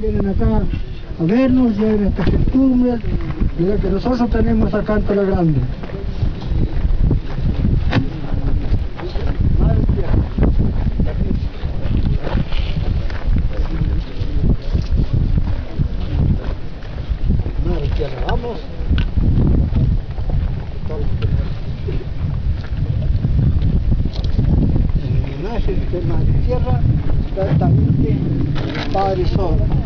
vienen acá a vernos, lleven estas costumbres, de que nosotros tenemos acá en Tela Grande. Vamos. En homenaje de Madre Tierra, exactamente Padre Sol.